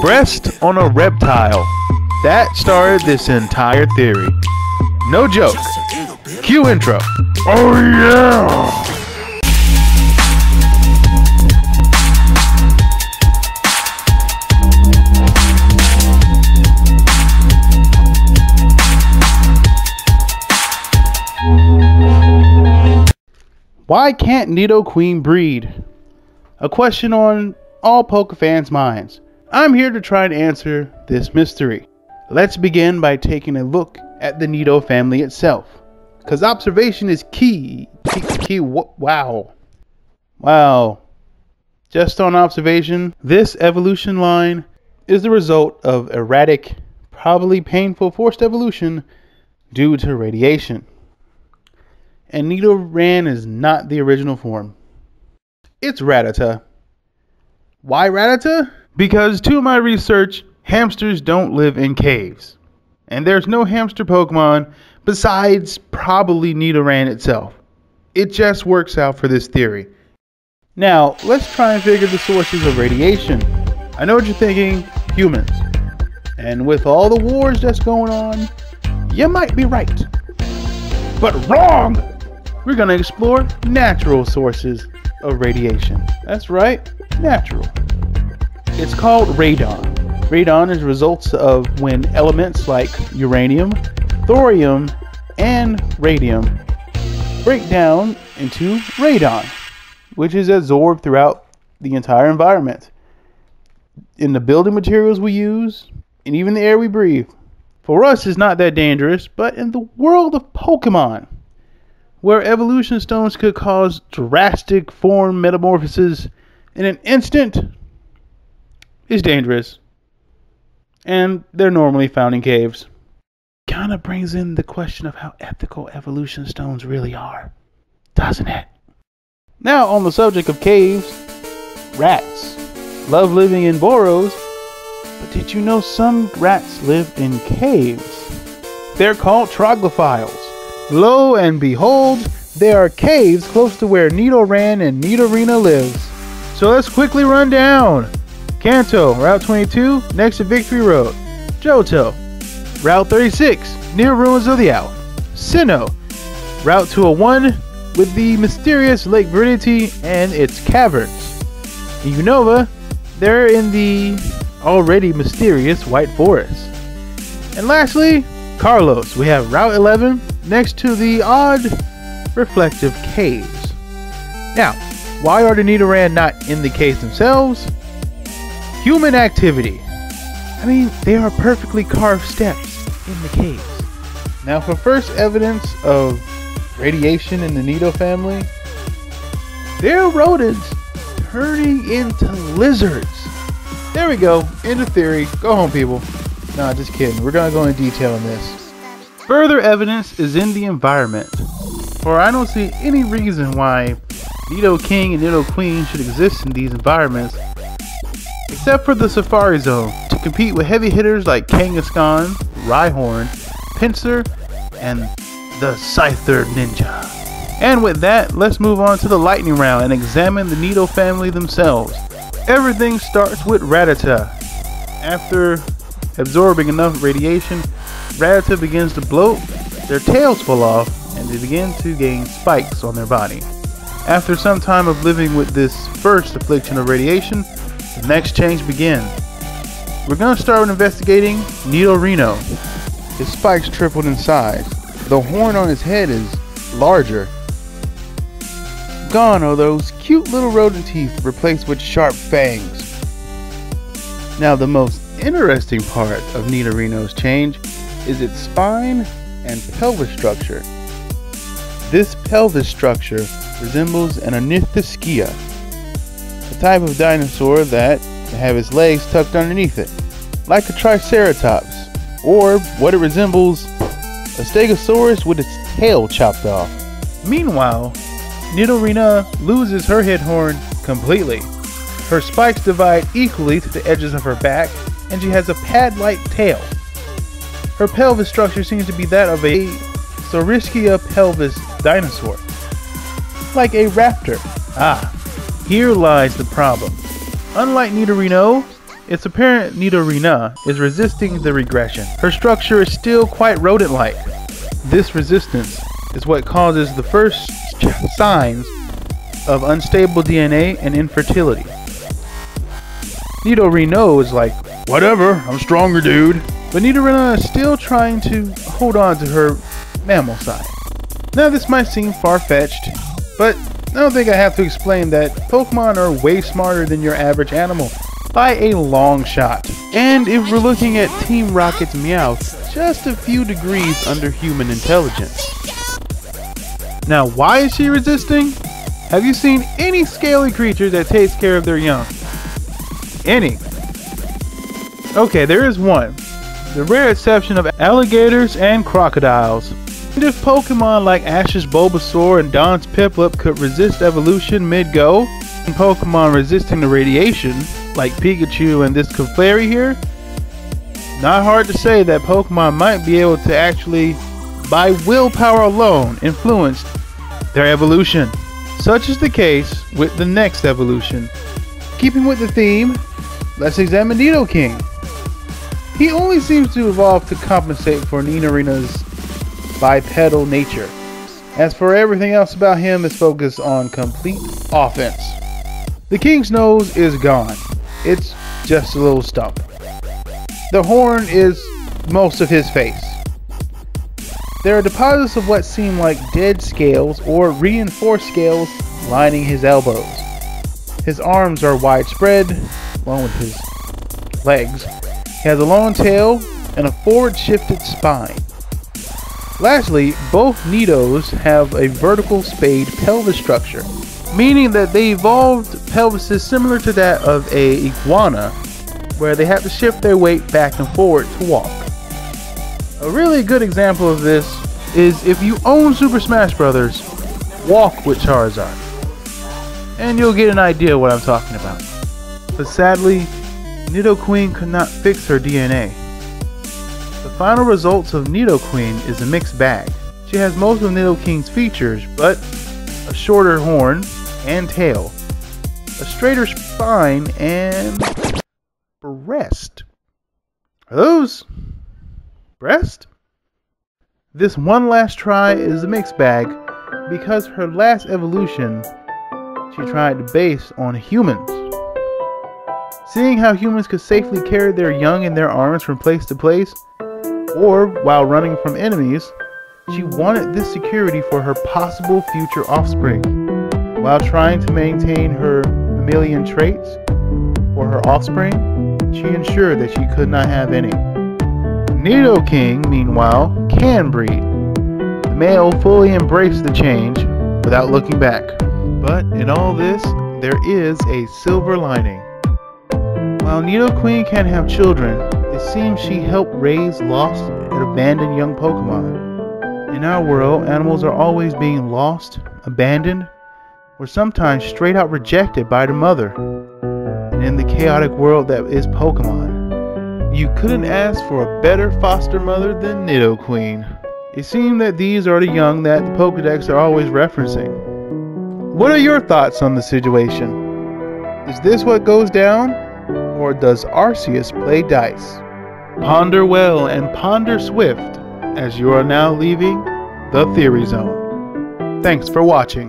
breast on a reptile. That started this entire theory. No joke. Cue intro. Oh yeah! Why can't Nidoqueen breed? A question on all Poke fans' minds. I'm here to try and answer this mystery. Let's begin by taking a look at the Nido family itself. Because observation is key. Key, key wow. Wow. Just on observation, this evolution line is the result of erratic, probably painful forced evolution due to radiation and Nidoran is not the original form. It's Rattata. Why Rattata? Because to my research, hamsters don't live in caves. And there's no hamster Pokemon besides probably Nidoran itself. It just works out for this theory. Now, let's try and figure the sources of radiation. I know what you're thinking, humans. And with all the wars that's going on, you might be right. But wrong! we're to explore natural sources of radiation. That's right, natural. It's called radon. Radon is results of when elements like uranium, thorium, and radium break down into radon, which is absorbed throughout the entire environment. In the building materials we use, and even the air we breathe. For us, it's not that dangerous, but in the world of Pokemon, where evolution stones could cause drastic form metamorphoses in an instant is dangerous. And they're normally found in caves. Kind of brings in the question of how ethical evolution stones really are, doesn't it? Now, on the subject of caves, rats love living in burrows, but did you know some rats live in caves? They're called troglophiles. Lo and behold, there are caves close to where Nidoran and Nidorina lives. So let's quickly run down. Kanto, Route 22, next to Victory Road. Johto, Route 36, near Ruins of the Owl. Sinnoh, Route 201, with the mysterious Lake Verity and its caverns. Unova, they're in the already mysterious White Forest. And lastly, Kalos, we have Route 11, next to the odd reflective caves. Now, why are the Nidoran not in the caves themselves? Human activity. I mean, they are perfectly carved steps in the caves. Now, for first evidence of radiation in the Nido family, they're rodents turning into lizards. There we go. End of theory. Go home, people. Nah, just kidding. We're gonna go into detail on this. Further evidence is in the environment, for I don't see any reason why Nido King and Nido Queen should exist in these environments, except for the Safari Zone, to compete with heavy hitters like Kangaskhan, Rhyhorn, Pinsir, and the Scyther Ninja. And with that, let's move on to the lightning round and examine the Nido family themselves. Everything starts with Rattata. After absorbing enough radiation, Rattata begins to bloat, their tails fall off, and they begin to gain spikes on their body. After some time of living with this first affliction of radiation, the next change begins. We're going to start with investigating Nidorino. His spikes tripled in size. The horn on his head is larger. Gone are those cute little rodent teeth replaced with sharp fangs. Now the most interesting part of Nidorino's change is its spine and pelvis structure. This pelvis structure resembles an Ornithischia, a type of dinosaur that have its legs tucked underneath it, like a Triceratops, or what it resembles, a Stegosaurus with its tail chopped off. Meanwhile, Nidorina loses her head horn completely. Her spikes divide equally to the edges of her back, and she has a pad-like tail. Her pelvis structure seems to be that of a Saurischia pelvis dinosaur, like a raptor. Ah, here lies the problem. Unlike Nidorino, its apparent Nidorina is resisting the regression. Her structure is still quite rodent-like. This resistance is what causes the first signs of unstable DNA and infertility. Nidorino is like, whatever, I'm stronger dude. But Nidorina is still trying to hold on to her mammal side. Now this might seem far-fetched, but I don't think I have to explain that Pokemon are way smarter than your average animal by a long shot. And if we're looking at Team Rocket's Meowth, just a few degrees under human intelligence. Now why is she resisting? Have you seen any scaly creature that takes care of their young? Any. Okay, there is one. The rare exception of alligators and crocodiles. If Pokemon like Ash's Bulbasaur and Dawn's Piplup could resist evolution mid-go, and Pokemon resisting the radiation, like Pikachu and this Clefairy here, not hard to say that Pokemon might be able to actually, by willpower alone, influence their evolution. Such is the case with the next evolution. Keeping with the theme, let's examine Nidoking. He only seems to evolve to compensate for Nidorina's bipedal nature. As for everything else about him is focused on complete offense. The king's nose is gone. It's just a little stump. The horn is most of his face. There are deposits of what seem like dead scales or reinforced scales lining his elbows. His arms are widespread, along with his legs. He has a long tail and a forward shifted spine. Lastly, both Nidos have a vertical spade pelvis structure, meaning that they evolved pelvises similar to that of a iguana, where they have to shift their weight back and forward to walk. A really good example of this is if you own Super Smash Bros., walk with Charizard. And you'll get an idea what I'm talking about. But sadly, Nidoqueen could not fix her DNA. The final results of Nidoqueen is a mixed bag. She has most of Nidoking's features, but a shorter horn and tail, a straighter spine, and breast. Are those breast? This one last try is a mixed bag because her last evolution she tried to base on humans. Seeing how humans could safely carry their young in their arms from place to place, or while running from enemies, she wanted this security for her possible future offspring. While trying to maintain her mammalian traits for her offspring, she ensured that she could not have any. Nido King, meanwhile, can breed. The male fully embraced the change without looking back. But in all this, there is a silver lining. While Nido Queen can't have children, it seems she helped raise lost and abandoned young Pokemon. In our world, animals are always being lost, abandoned, or sometimes straight out rejected by their mother. And in the chaotic world that is Pokemon, you couldn't ask for a better foster mother than Nidoqueen. It seems that these are the young that the Pokedex are always referencing. What are your thoughts on the situation? Is this what goes down? Or does Arceus play dice? Ponder well and ponder swift as you are now leaving the Theory Zone. Thanks for watching.